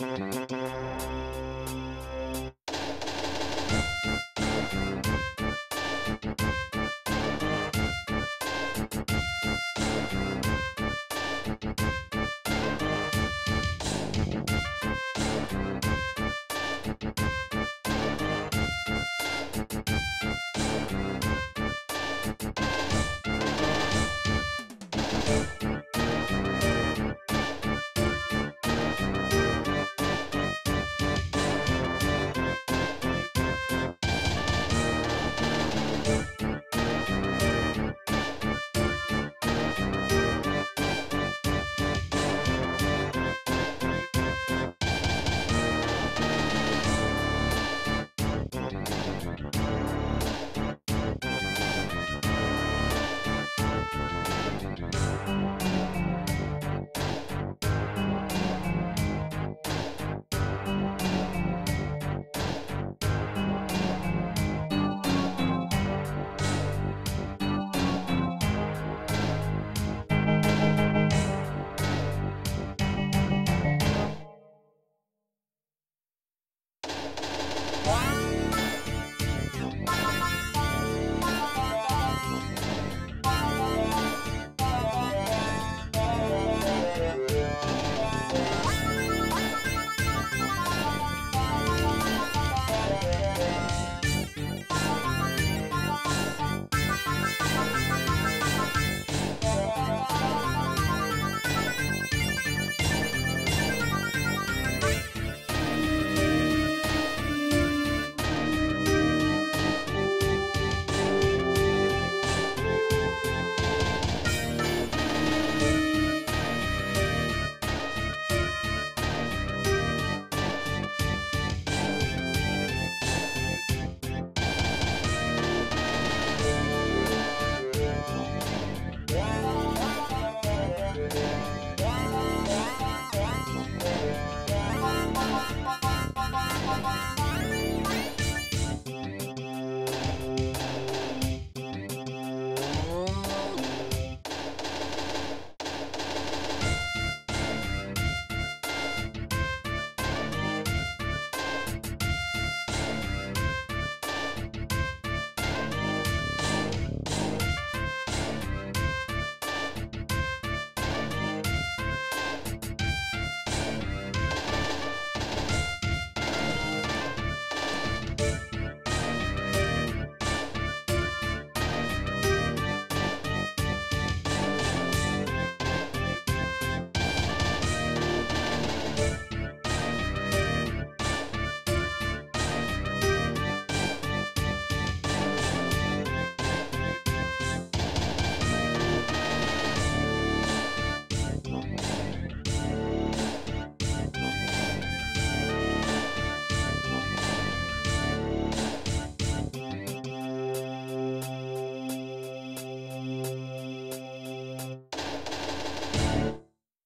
Mm-hmm.